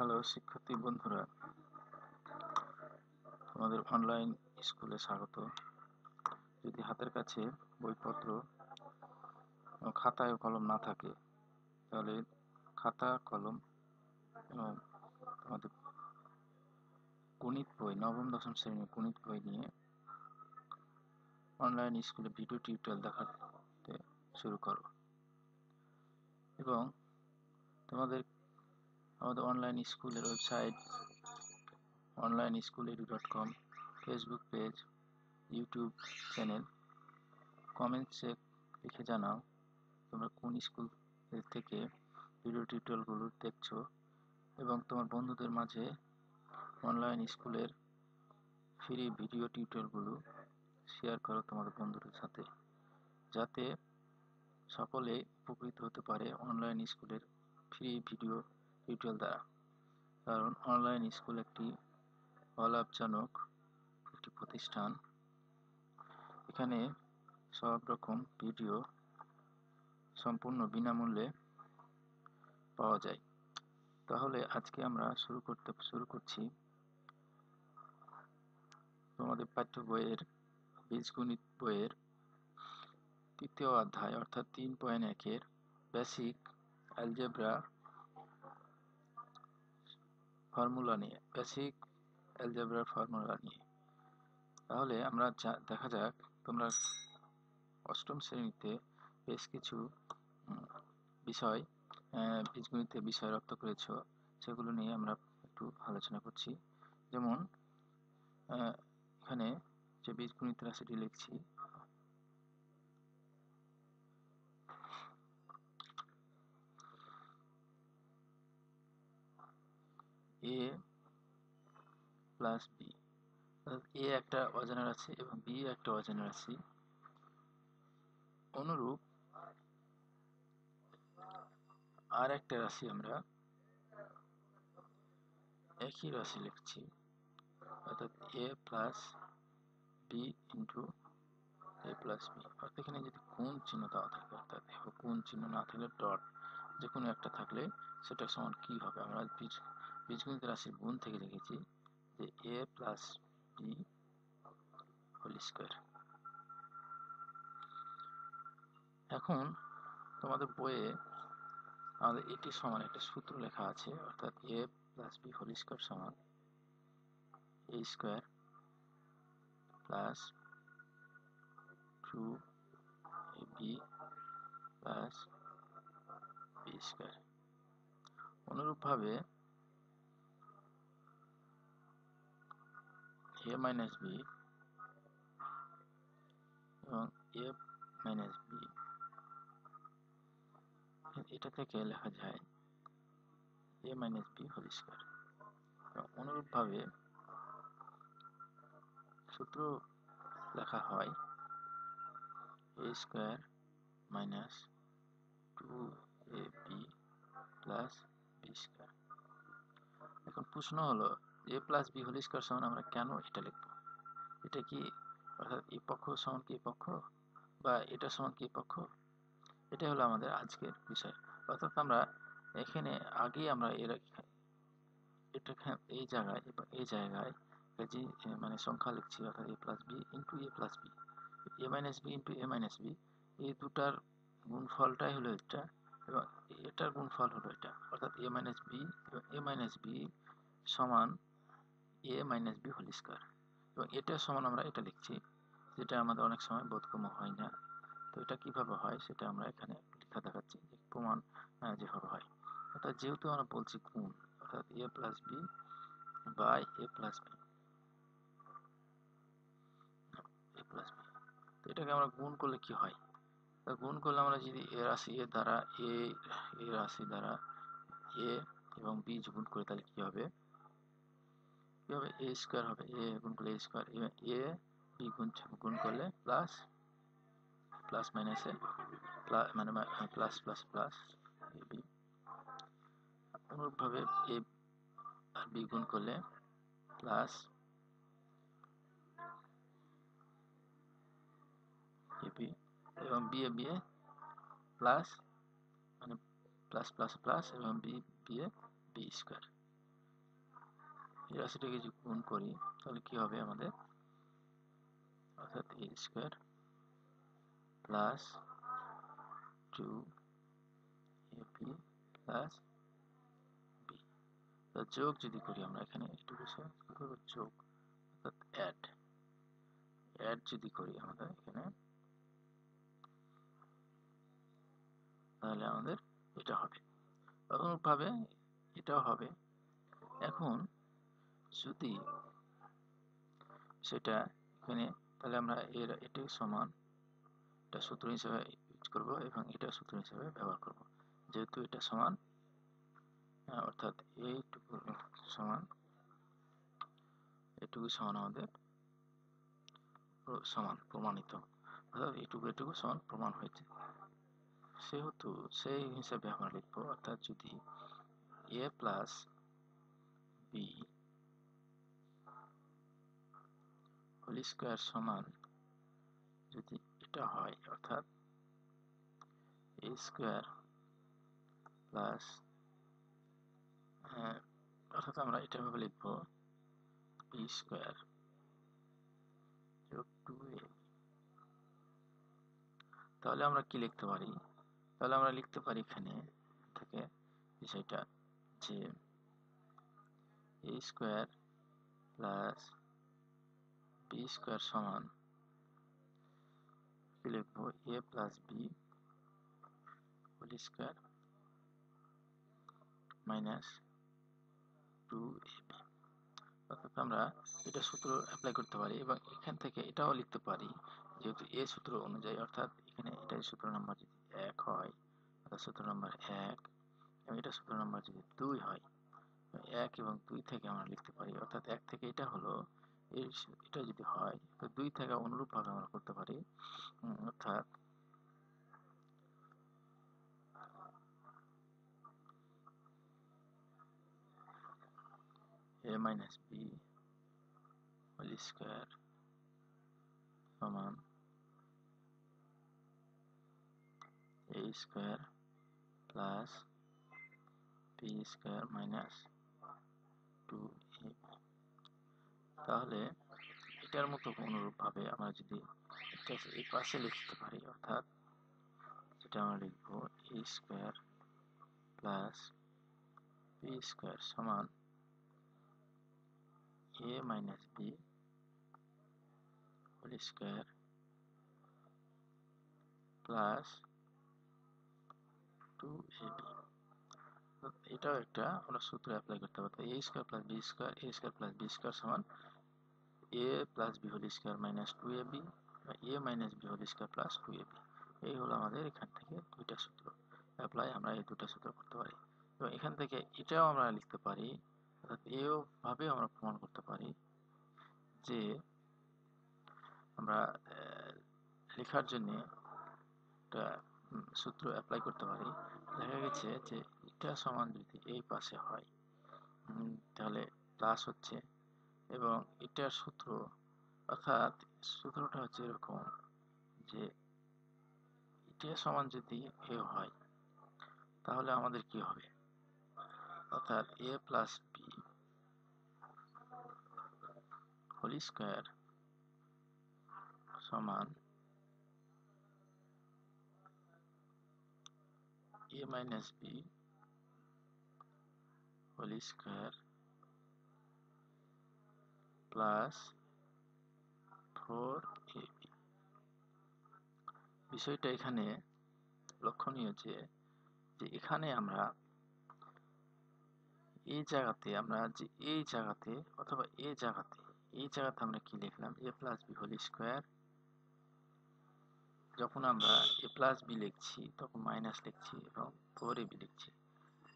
Hello শিক্ষার্থী বন্ধুরা, তোমাদের অনলাইন স্কুলে স্বাগত। যদি হাতের কাছে বইপত্র খাতায় কলম না থাকে, তাহলে খাতা, কলম এবং তোমাদের গণিত বই, নবম, দশম শ্রেণির গণিত বই নিয়ে অনলাইন স্কুলে ভিডিও টিউটোরিয়াল দেখাতে শুরু করো। এবং তোমাদের আমাদের অনলাইন স্কুলের website online school edu dot com Facebook page YouTube channel কমেন্টসে লিখে জানাও তোমরা কোন স্কুল থেকে ভিডিও টিউটোরিয়ালগুলো দেখছ এবং তোমার বন্ধুদের মাঝে অনলাইন স্কুলের ফ্রি ভিডিও টিউটোরিয়ালগুলো শেয়ার করো তোমাদের বন্ধুদের সাথে, যাতে সকলে উপকৃত হতে পারে অনলাইন স্কুলের ফ্রি ভিডিও টিউটোরিয়াল দ্বারা। কারণ অনলাইন স্কুল একটি অলাভজনক একটি প্রতিষ্ঠান। এখানে সব রকম ভিডিও সম্পূর্ণ বিনামূল্যে পাওয়া যায়। তাহলে আজকে আমরা শুরু করতে, শুরু করছি। তোমাদের পাঠ্য বইয়ের, বীজগণিত বইয়ের তৃতীয় অধ্যায় অর্থাৎ তিন পয়েন্ট একের বেসিক অ্যালজেব্রা ফর্মুলা নিয়ে বেসিক অ্যালজেব্রার ফর্মুলা নিয়ে। তাহলে আমরা দেখা যাক, তোমরা অষ্টম শ্রেণীতে বেশ কিছু বিষয় বীজগণিতে বিষয় রপ্ত করেছ, সেগুলো নিয়ে আমরা একটু আলোচনা করছি। যেমন এখানে যে বীজগণিত রাশিটি লিখছি এ প্লাস বি এ একটা অজানা রাশি এবং বি একটা অজানা রাশি অনুরূপ আর একটা রাশি আমরা একই রাশি লিখছি। অর্থাৎ A plus B into A plus B অর্থাৎ এখানে যদি কোন চিহ্ন দেওয়া থাকে, অর্থাৎ কোন চিহ্ন না থাকলে ডট যে কোনো একটা থাকলে সেটা সমান কি হবে? আমরা বীজগণিত রাশির গুণ থেকে লিখেছি যে A plus B whole square এখন তোমাদের বইয়ে আমাদের এটি সমান একটা সূত্র লেখা আছে, অর্থাৎ A plus B whole square সমান A square plus two A B plus B square অনুরূপভাবে এ মাইনাস বি এবং এ মাইনাস বি এটা থেকে লেখা যায় A minus B whole square অনুরূপভাবে সূত্র লেখা হয় A square minus two A B plus B square এখন প্রশ্ন হলো A plus B whole square সমান আমরা কেন এটা লিখব? এটা কি অর্থাৎ এই পক্ষ সমান কি পক্ষ বা এটা সমান কি পক্ষ? এটা হলো আমাদের আজকের বিষয়। অর্থাৎ আমরা এখানে আগেই আমরা এর এটা এই জায়গায় এই জায়গায় যে মানে সংখ্যা লিখছি অর্থাৎ A plus B into A plus B A minus B into A minus B এই দুটার গুণফলটাই হলো এটা এবং এটার গুণফল হলো এটা। অর্থাৎ এ মাইনাস বি এবং এ মাইনাস বি সমান A minus B whole square এবং এটা সমান আমরা এটা লিখছি, যেটা আমাদের অনেক সময় বোধগম্য হয় না। তো এটা কীভাবে হয় সেটা আমরা এখানে লেখা দেখাচ্ছি প্রমাণ যেভাবে হয়। অর্থাৎ যেহেতু আমরা বলছি গুণ অর্থাৎ A plus B by A plus B A plus B তো এটাকে আমরা গুণ করলে কি হয়? গুণ করলে আমরা যদি এ রাশি এ দ্বারা এ এ রাশি দ্বারা এ এবং বি গুণ করে, তাহলে কি হবে? কি হবে এ স্কোয়ার হবে এ গুণ করলে এ স্কোয়ার এ বি গুণ গুণ করলে প্লাস প্লাস মাইনাসে মানে plus plus plus A B অনুরূপভাবে এ আর বি গুণ করলে প্লাস এবি এবং B A B A plus মানে প্লাস প্লাস প্লাস এবং B B A B square এই রাশিটাকে যদি গুণ করি, তাহলে কি হবে আমাদের? অর্থাৎ A square plus two A B plus B যোগ যদি করি আমরা এখানে কি করব? যোগ। অর্থাৎ অ্যাড অ্যাড যদি করি আমরা এখানে, তাহলে আমাদের এটা হবে। অনুরূপভাবে এটাও হবে। এখন যদি সেটা এখানে তাহলে আমরা এর এটি সমান। এটা সূত্র হিসেবে ইউজ করব এবং এটা সূত্র হিসেবে ব্যবহার করব। যেহেতু এটা সমান অর্থাৎ এইটুকু সমান এটুকু সমান আমাদের সমান, প্রমাণিত। অর্থাৎ এটুকু এটুকু সমান প্রমাণ হয়েছে। সেহেতু সেই হিসাবে আমরা লিখব, অর্থাৎ যদি A plus B whole square সমান যদি এটা হয়, অর্থাৎ এ স্কোয়ার প্লাস অর্থাৎ আমরা এটা ভাবে লিখব বি স্কোয়ার যোগ টু এ তাহলে আমরা কি লিখতে পারি? তাহলে আমরা লিখতে পারি এখানে থেকে বিষয়টা যে A square plus B square সমান লিখব A plus B whole square minus two অর্থাৎ আমরা এটা সূত্র অ্যাপ্লাই করতে পারি এবং এখান থেকে এটাও লিখতে পারি যেহেতু এ সূত্র অনুযায়ী, অর্থাৎ এখানে এটাই সূত্র নাম্বার যদি এক হয়, অর্থাৎ সূত্র নাম্বার এক এবং এটা সূত্র নাম্বার যদি দুই হয় এক এবং দুই থেকে আমরা লিখতে পারি। অর্থাৎ এক থেকে এটা হলো এটা যদি হয় তো দুই থেকে অনুরূপভাবে আমরা করতে পারি অর্থাৎ a minus b whole square সমান a square plus b square minus 2ab তাহলে এটার মতো অনুরূপভাবে আমরা যদি এই পাশে লিখতে পারি, অর্থাৎ যেটা আমরা লিখব a square plus b square সমান a minus b whole square plus two ab এটাও একটা আমরা সূত্র অ্যাপ্লাই করতে পারতাম, a square plus b square a square plus b square সমান a plus b whole square minus two ab a minus b whole plus two ab এই হলো আমাদের এখান থেকে দুইটা সূত্র। অ্যাপ্লাই আমরা এই দুটা সূত্র করতে পারি। এবং এখান থেকে এটাও আমরা লিখতে পারি, অর্থাৎ এও ভাবে আমরা প্রমাণ করতে পারি যে আমরা লেখার জন্য একটা সূত্র অ্যাপ্লাই করতে পারি। দেখা গেছে যে এটা সমান যদি এই পাশে হয় তাহলে প্লাস হচ্ছে এবং এটার সূত্র, অর্থাৎ সূত্রটা হচ্ছে এরকম যে এটা সমান যদি এ হয়, তাহলে আমাদের কি হবে? অর্থাৎ A plus B whole square সমান A minus B whole square plus four A বিষয়টা এখানে লক্ষণীয় যে যে এখানে আমরা এই জায়গাতে, আমরা যে এই জায়গাতে অথবা এই জায়গাতে এই জায়গাতে আমরা কি লিখলাম? A plus B whole square যখন আমরা এ প্লাস বি লিখছি, তখন মাইনাস লিখছি এবং ফোর এ বি লিখছি।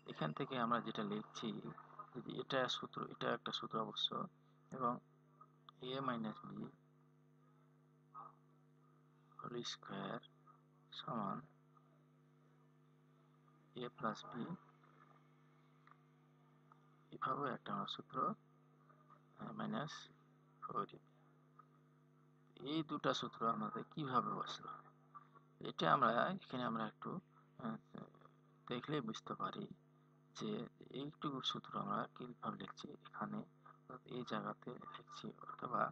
এখান থেকে আমরা যেটা লিখছি যদি এটা সূত্র, এটা একটা সূত্র অবশ্য এবং a minus b whole square সমান এ প্লাস বি এভাবে একটা আমরা সূত্র মাইনাস ফোর এই দুটা সূত্র আমাদের কীভাবে বসল? এটা আমরা এখানে আমরা একটু দেখলে বুঝতে পারি যে এইটুকু সূত্র আমরা কীভাবে লিখছি এখানে। অর্থাৎ এই জায়গাতে লিখছি অথবা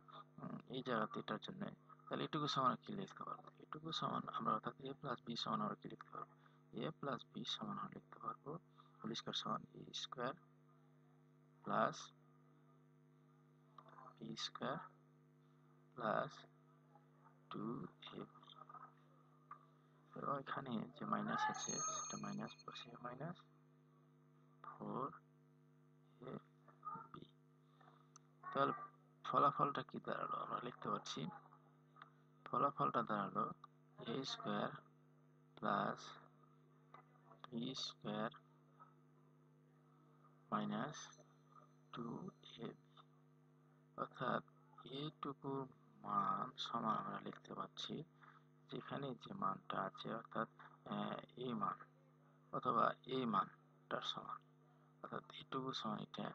এই জায়গাতে এটার জন্য, তাহলে এটুকু সমান কি লিখতে পারব? এটুকু সমান আমরা অর্থাৎ এ প্লাস বি সমান আমরা কি লিখতে পারব? এ প্লাস বি সমান আমরা লিখতে পারব হোল স্কোয়ার সমান a square plus b square plus two a এবং এখানে যে মাইনাস আছে, সেটা মাইনাস বসে মাইনাস ফোর এ তাহলে ফলাফলটা কি দাঁড়াল? আমরা লিখতে পারছি, ফলাফলটা দাঁড়াল a square plus b square minus two a অর্থাৎ এইটুকু মান সমান আমরা লিখতে পারছি, যেখানে যে মানটা আছে, অর্থাৎ এই মান অথবা এই মানটার সমান। অর্থাৎ এইটুকু সমান এটা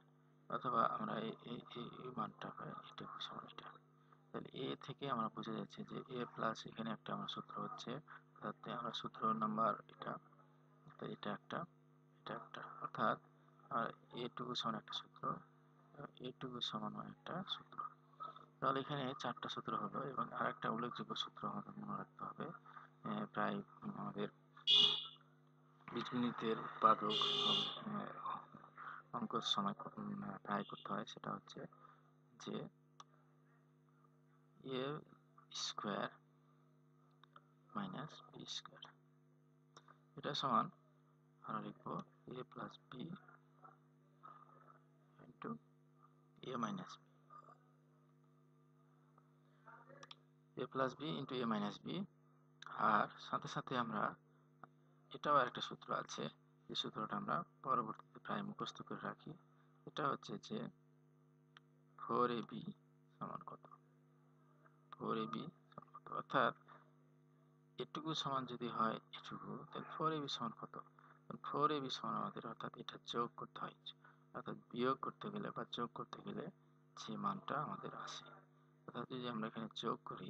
অথবা আমরা এই এই মানটা পাই এটুকু সমান এটা। তাহলে এ থেকে আমরা বুঝে যাচ্ছে যে এ প্লাস এখানে একটা আমার সূত্র হচ্ছে অর্থাৎ আমরা সূত্র নাম্বার এটা এটা একটা এটা একটা। অর্থাৎ আর এটুকু সমান একটা সূত্র এটুকু সমান একটা সূত্র। তাহলে এখানে চারটা সূত্র হলো এবং আরেকটা উল্লেখযোগ্য সূত্র আমাদের মনে রাখতে হবে প্রায় আমাদের বীজগণিতের উৎপাদক অঙ্কের সময় প্রায় করতে হয়, সেটা হচ্ছে যে a square minus b square. এটা সমান আমরা লিখব a plus b into a minus b. A plus b into a minus b. আর সাথে সাথে আমরা, এটাও আরেকটা সূত্র আছে, যে সূত্রটা আমরা পরবর্তীতে প্রায় মুখস্থ করে রাখি। এটা হচ্ছে যে ফোর এ বি সমান কত? ফোর এ বি সমান কত? অর্থাৎ এটুকু সমান যদি হয় এটুকু, তাহলে ফোর এ বি সমান কত? ফোর এ বি সমান আমাদের, অর্থাৎ এটা যোগ করতে হয়। অর্থাৎ বিয়োগ করতে গেলে বা যোগ করতে গেলে যে মানটা আমাদের আসে অর্থাৎ যদি আমরা এখানে যোগ করি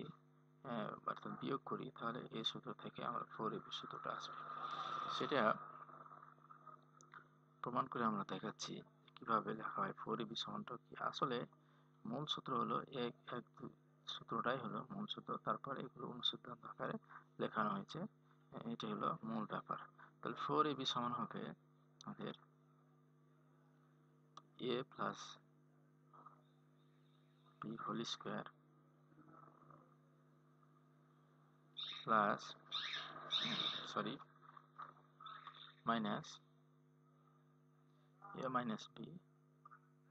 অর্থাৎ বিয়োগ করি, তাহলে এই সূত্র থেকে আমরা ফোর এ বি সূত্রটা আসবে। সেটা প্রমাণ করে আমরা দেখাচ্ছি কীভাবে লেখা হয় ফোর এবি সমানটা কি। আসলে মূল সূত্র হলো এক এক সূত্রটাই হলো মূল সূত্র। তারপর এগুলো অনুসূত্রান্ত আকারে লেখানো হয়েছে। এটা হলো মূল ব্যাপার। তাহলে ফোর এবি সমান হবে আমাদের a plus b whole square plus sorry minus a minus b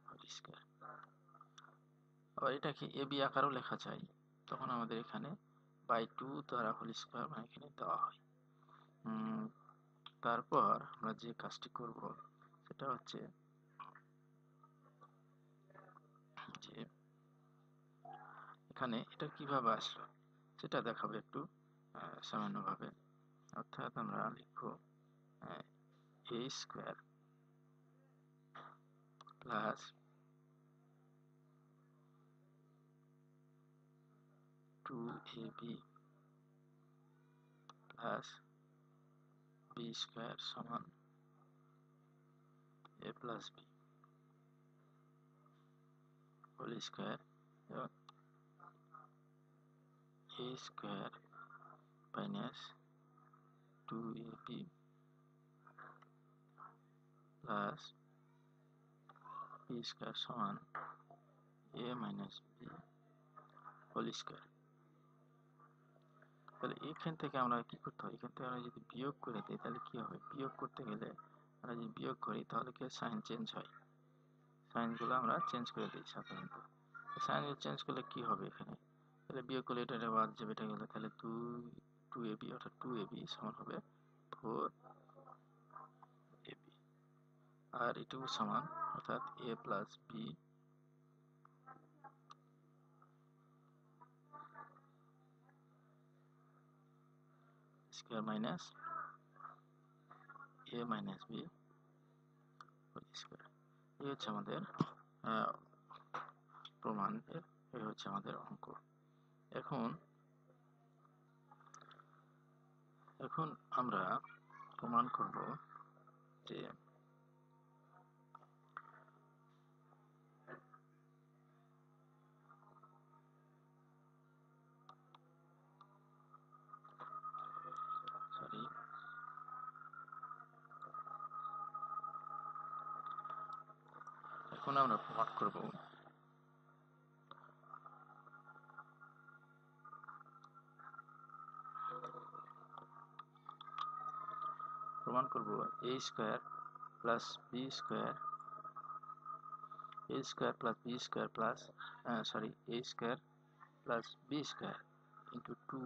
whole square আবার এটাকে এ বি আকারও লেখা যায়, তখন আমাদের এখানে বাই টু দ্বারা হোল স্কোয়ার মানে এখানে দেওয়া হয়। তারপর আমরা যে কাজটি করব, সেটা হচ্ছে যে এখানে এটা কীভাবে আসলো, সেটা দেখাবো একটু সামান্যভাবে। অর্থাৎ আমরা লিখব a square plus two A B plus B square সমান A plus B whole square এবং A square minus two A plus square সমান a minus b whole square তাহলে এখান থেকে আমরা কি করতে হয় এখান থেকে আমরা যদি বিয়োগ করে দিই, তাহলে কি হবে? বিয়োগ করতে গেলে আমরা যদি বিয়োগ করি, তাহলে কি সাইন চেঞ্জ হয়? সাইনগুলো আমরা চেঞ্জ করে দিই সাধারণত। সাইনগুলো চেঞ্জ করলে কি হবে এখানে? তাহলে বিয়োগ করলে এটা বাদ যাবে, এটা গেলে তাহলে দুই টু এ বি অর্থাৎ টু এ বি সমান হবে ফোর আর এটুকু সমান, অর্থাৎ a plus b square minus a minus b square এই হচ্ছে আমাদের প্রমাণের এই হচ্ছে আমাদের অঙ্ক। এখন এখন আমরা প্রমাণ করব যে এখন আমরা প্রমাণ করব। প্রমাণ করব a square plus b square a square plus b square plus sorry a square plus b square into two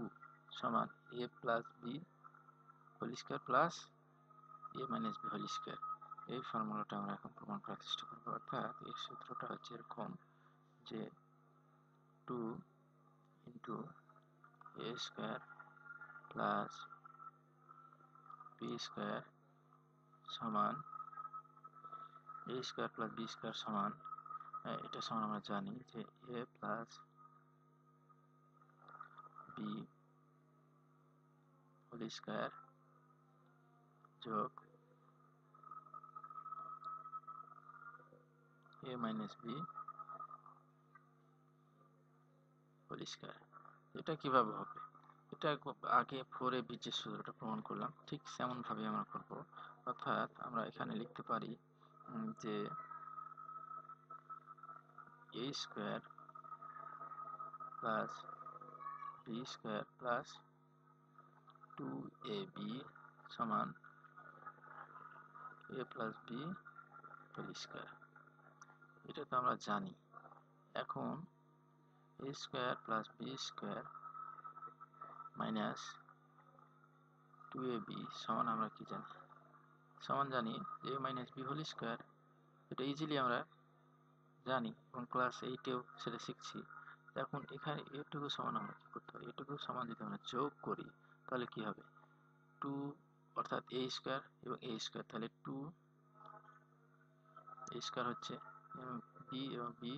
সমান a plus b whole square plus a minus b whole square এই ফর্মুলাটা আমরা এখন প্রমাণ করার চেষ্টা করব। অর্থাৎ এই সূত্রটা হচ্ছে এরকম যে two into a square plus b square সমান a square plus b square সমান এটা সমান আমরা জানি যে a plus b whole square যোগ a minus b whole square এটা কীভাবে হবে? এটা আগে ফোর এ বীজের সূত্রটা প্রমাণ করলাম। ঠিক ভাবে আমরা করব। অর্থাৎ আমরা এখানে লিখতে পারি যে a square plus b square plus two a b সমান এ প্লাস বি হোল এটা তো আমরা জানি। এখন a square plus b square minus two a b সমান আমরা কি জানি? সমান জানি a minus b whole square এটা ইজিলি আমরা জানি এবং ক্লাস এইটেও সেটা শিখছি। এখন এখানে এটুকু সমান আমরা কি করতে পারি? এটুকু সমান যদি আমরা যোগ করি, তাহলে কি হবে? টু অর্থাৎ এ স্কোয়ার এবং এ স্কোয়ার তাহলে টু এ স্কোয়ার হচ্ছে বি এবং b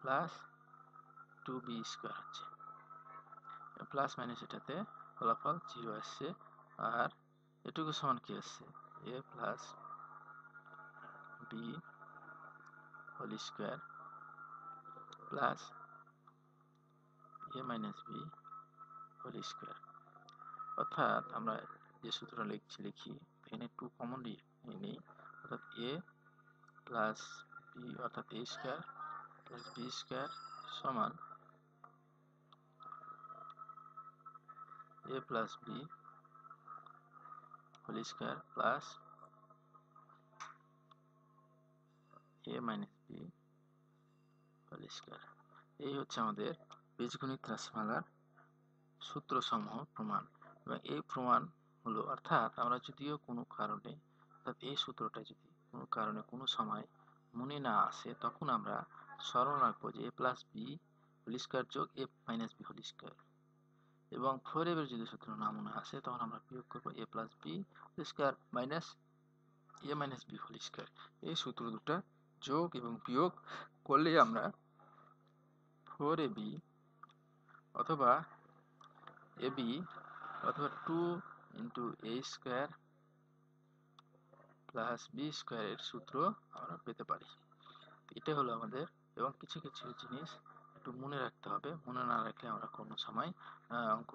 plus two b square হচ্ছে। প্লাস মাইনাস এটাতে ফলাফল জিরো আসছে আর এটুকু সমান কি আসছে? A plus b whole square plus a minus b whole square অর্থাৎ আমরা যে সূত্র লিখছি, লিখি, এখানে টু কমন নেই। অর্থাৎ এ প্লাস বি অর্থাৎ a square plus b square সমান a plus b whole square plus a minus b whole square. এই হচ্ছে আমাদের বীজগণিত রাশিমালার সূত্রসমূহ প্রমাণ। এবং এই প্রমাণ হলো, অর্থাৎ আমরা যদিও কোনো কারণে অর্থাৎ এই সূত্রটা যদি কোনো কারণে কোনো সময় মনে না আসে, তখন আমরা স্মরণ রাখব যে a plus b whole square যোগ a minus b whole square এবং ফোর এর যদি সূত্র না মনে আসে, তখন আমরা বিয়োগ করব a plus b square minus a minus b whole square এই সূত্র দুটা যোগ এবং বিয়োগ করলে আমরা ফোর এ বি অথবা এ বি অথবা two into a square plus b স্কোয়ারের সূত্র আমরা পেতে পারি। এটা হলো আমাদের, এবং কিছু কিছু জিনিস একটু মনে রাখতে হবে। মনে না রাখলে আমরা কোনো সময় অঙ্ক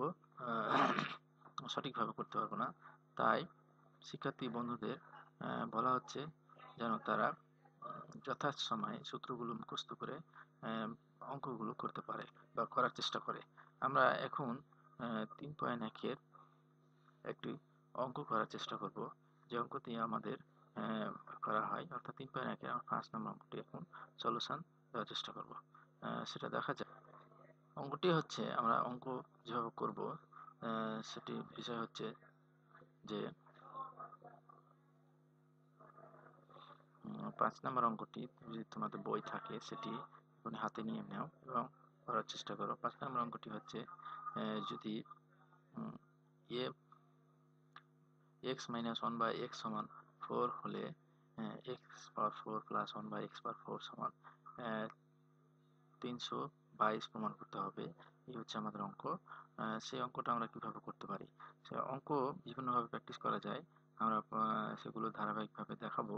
সঠিকভাবে করতে পারব না। তাই শিক্ষার্থী বন্ধুদের বলা হচ্ছে যেন তারা যথার্থ সময়ে সূত্রগুলো মুখস্থ করে অঙ্কগুলো করতে পারে বা করার চেষ্টা করে। আমরা এখন তিন পয়েন্ট একের একটি অঙ্ক করার চেষ্টা করব। যে অঙ্কটি আমাদের করা হয়। অর্থাৎ তিন পয়েন্ট একের আমার পাঁচ নম্বর অঙ্কটি এখন সলিউশন দেওয়ার চেষ্টা করব। সেটা দেখা যায় অঙ্কটি হচ্ছে, আমরা অঙ্ক যেভাবে করব সেটি বিষয় হচ্ছে যে পাঁচ নম্বর অঙ্কটি যদি তোমাদের বই থাকে, সেটি হাতে নিয়ে নাও এবং করার চেষ্টা করো। পাঁচ নম্বর অঙ্কটি হচ্ছে যদি এ, x minus one by x সমান ফোর হলে x power four plus one by x power four সমান তিনশো বাইশ প্রমাণ করতে হবে। এই হচ্ছে আমাদের অঙ্ক। সেই অঙ্কটা আমরা কীভাবে করতে পারি? সে অঙ্ক বিভিন্নভাবে প্র্যাকটিস করা যায়। আমরা সেগুলো ধারাবাহিকভাবে দেখাবো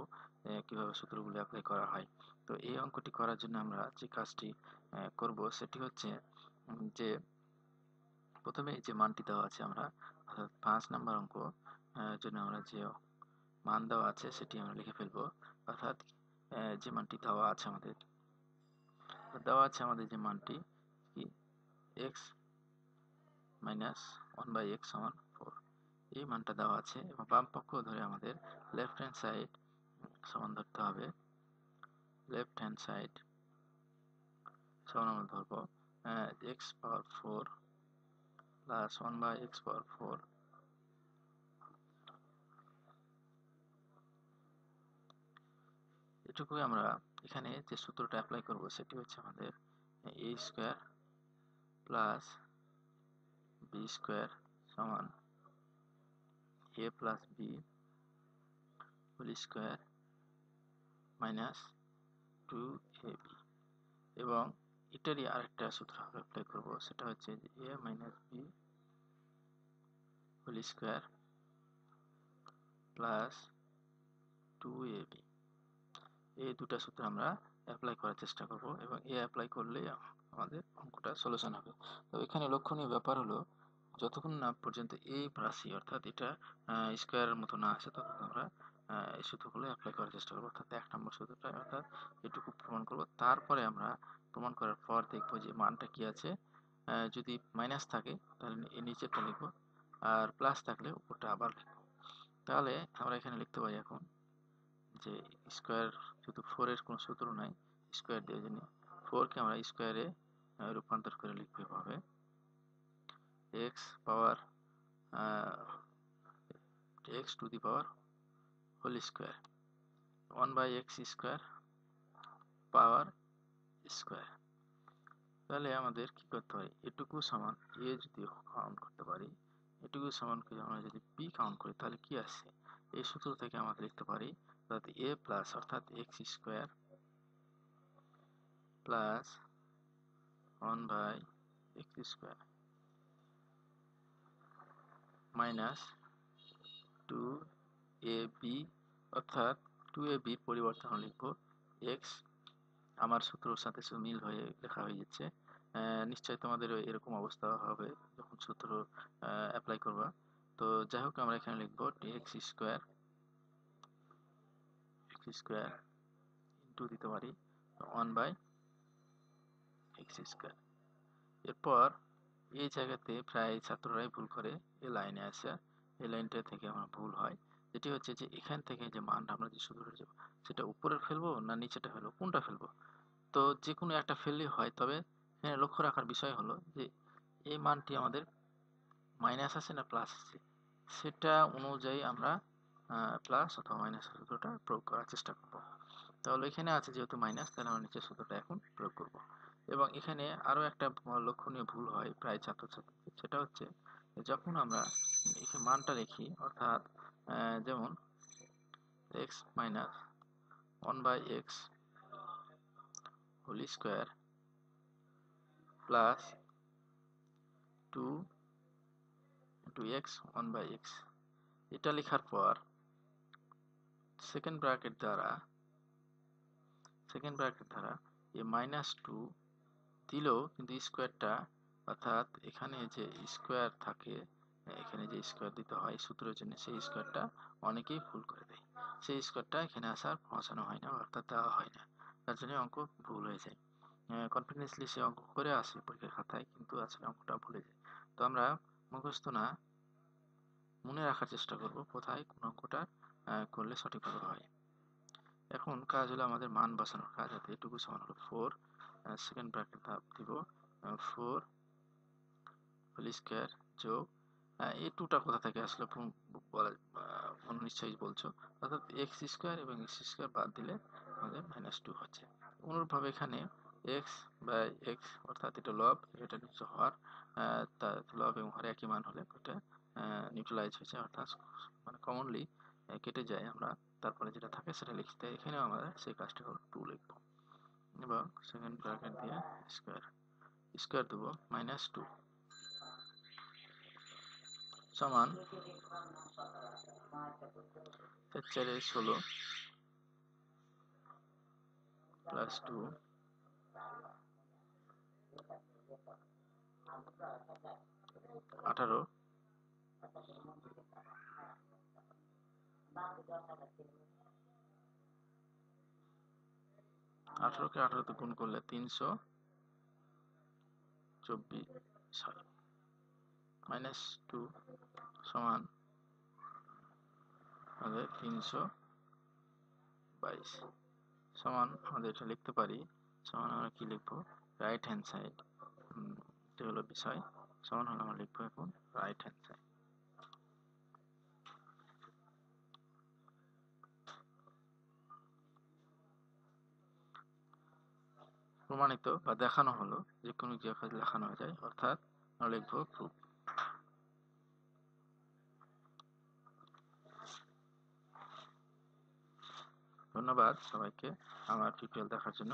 কীভাবে সূত্রগুলো অ্যাপ্লাই করা হয়। তো এই অঙ্কটি করার জন্য আমরা যে কাজটি করব সেটি হচ্ছে যে প্রথমে যে মানটি দেওয়া আছে আমরা, অর্থাৎ পাঁচ নাম্বার অঙ্ক জন্য আমরা যে মান দেওয়া আছে, সেটি আমরা লিখে ফেলব। অর্থাৎ যে মানটি দেওয়া আছে আমাদের, দেওয়া আছে আমাদের যে মানটি, কি? X minus one by x সমান ফোর এই মানটা দেওয়া আছে এবং বাম পক্ষ ধরে আমাদের লেফট হ্যান্ড সাইড সমান ধরতে হবে। লেফট হ্যান্ড সাইড সমান আমরা ধরবো x power four plus one by x power four এটুকুই আমরা এখানে যে সূত্রটা অ্যাপ্লাই করব, সেটি হচ্ছে আমাদের a square plus b square সমান a plus b whole square minus two a b এবং এটারই আরেকটা সূত্র আমরা অ্যাপ্লাই করব, সেটা হচ্ছে a minus b whole square plus two a b এই দুটা সূত্র আমরা অ্যাপ্লাই করার চেষ্টা করব এবং এ অ্যাপ্লাই করলে আমাদের অঙ্কটা সলিউশন হবে। তো এখানে লক্ষণীয় ব্যাপার হলো, যতক্ষণ না পর্যন্ত এই রাশি অর্থাৎ এটা স্কোয়ারের মতো না আসে, ততক্ষণ আমরা এই সূত্রগুলো অ্যাপ্লাই করার চেষ্টা করব। অর্থাৎ এক নম্বর সূত্রটা, অর্থাৎ এটুকু প্রমাণ করব। তারপরে আমরা প্রমাণ করার পর দেখব যে মানটা কি আছে। যদি মাইনাস থাকে, তাহলে এই নিচেরটা লিখব। আর প্লাস থাকলে উপরটা আবার লিখব। তাহলে আমরা এখানে লিখতে পারি এখন যে স্কোয়ার যেহেতু ফোরের কোনো সূত্র নাই স্কোয়ার দিয়ে জন্য ফোরকে আমরা স্কোয়ারে রূপান্তর করে লিখব এভাবে। X power x to the power whole square one by x square power square তাহলে আমাদের কি করতে পারি? এটুকু সমান এ যদি কাউন্ট করতে পারি, এটুকু সমান করে আমরা যদি পি কাউন্ট করি, তাহলে কি আসছে এই সূত্র থেকে আমরা লিখতে পারি অর্থাৎ এ প্লাস অর্থাৎ x square plus one by x square minus two a b অর্থাৎ টু এ বির পরিবর্তন লিখব এক্স আমার সূত্রর সাথে মিল হয়ে লেখা হয়ে যাচ্ছে। নিশ্চয়ই তোমাদের এরকম অবস্থা হবে যখন সূত্র অ্যাপ্লাই করবা। তো যাই হোক, আমরা এখানে লিখব x square x square into দিতে পারি ওয়ান বাই এক্স স্কোয়ার এরপর এই জায়গাতে প্রায় ছাত্ররাই ভুল করে এই লাইনে আসে। এই লাইনটা থেকে আমার ভুল হয়। যেটি হচ্ছে যে এখান থেকে যে মানটা আমরা যে শুধু সেটা উপরে ফেলব না নিচেটা ফেলব? কোনটা ফেলব? তো যে কোনো একটা ফেললেই হয়। তবে এখানে লক্ষ্য রাখার বিষয় হলো যে এই মানটি আমাদের মাইনাস আছে না প্লাস আছে? সেটা অনুযায়ী আমরা প্লাস অথবা মাইনাস সূত্রটা প্রয়োগ করার চেষ্টা করব। তাহলে এখানে আছে যেহেতু মাইনাস তাহলে আমরা নিচের সূত্রটা এখন প্রয়োগ করব। এবং এখানে আরও একটা লক্ষণীয় ভুল হয় প্রায় ছাত্রছাত্রী সেটা হচ্ছে যখন আমরা এখানে মানটা লিখি, অর্থাৎ যেমন x minus one by x whole square plus two into x one by x এটা লেখার পর সেকেন্ড ব্র্যাকেট দ্বারা সেকেন্ড ব্র্যাকেট দ্বারা এই মাইনাস টু দিলেও কিন্তু স্কোয়ারটা অর্থাৎ এখানে যে স্কোয়ার থাকে, এখানে যে স্কোয়ার দিতে হয়, সূত্রের জন্য সেই স্কোয়ারটা অনেকেই ভুল করে দেয়। সেই স্কোয়ারটা এখানে আসার পৌঁছানো হয় না, অর্থাৎ দেওয়া হয় না। তার জন্য অঙ্ক ভুল হয়ে যায়। কনফিডেন্সলি সে অঙ্ক করে আসে পরীক্ষার খাতায়, কিন্তু আসলে অঙ্কটা ভুলে যায়। তো আমরা মুখস্থ না। মনে রাখার চেষ্টা করব কোথায় কোন অঙ্কটা করলে সঠিকভাবে হয়। এখন কাজ হলো আমাদের মান বসানোর কাজ। হাতে এটুকু সমান হলো ফোর সেকেন্ড ব্র্যাকেট দিব ফোর হোল স্কোয়ার যোগ এই টুটা কোথা থেকে আসলে বলা নিশ্চয়ই বলছো। অর্থাৎ এক্স স্কোয়ার এবং এক্স স্কোয়ার বাদ দিলে আমাদের মাইনাস টু হচ্ছে। অনুরূপভাবে এখানে এক্স বাই এক্স অর্থাৎ এটা লব এটা নিচে হওয়ার তার এবং হর একই মান হলে ওটা নিউট্রালাইজ হয়েছে অর্থাৎ মানে কমনলি কেটে যায় আমরা। তারপরে যেটা থাকে সেটা লিখতে, এখানেও আমরা সেই কাজটা হলো টু লিখব। এবং সেকেন্ড ব্র্যাকেট দিয়ে স্কোয়ার স্কোয়ার দেবো মাইনাস টু সমান চারে ষোলো প্লাস টু আঠারো। আঠারোকে আঠারোতে গুণ করলে তিনশো চব্বিশ মাইনাস টু সমান আমাদের তিনশো বাইশ। সমান আমাদের এটা লিখতে পারি। সমান আমরা কি লিখব? রাইট হ্যান্ড সাইড এটা হলো বিষয় সমান হলে আমরা লিখব এখন রাইট হ্যান্ড সাইড প্রমাণিত বা দেখানো হলো যে কোনো যে কাজ দেখানো যায়, অর্থাৎ আমরা লিখব প্রুফ ধন্যবাদ সবাইকে আমার টিউটোরিয়াল দেখার জন্য।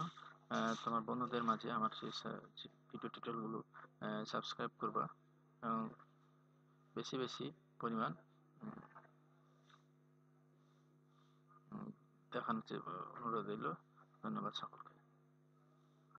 তোমার বন্ধুদের মাঝে আমার সেই ভিডিও টিউটোরিয়ালগুলো সাবস্ক্রাইব করবা। এবং বেশি বেশি পরিমাণ। দেখানোর অনুরোধ রইল। ধন্যবাদ সকলকে।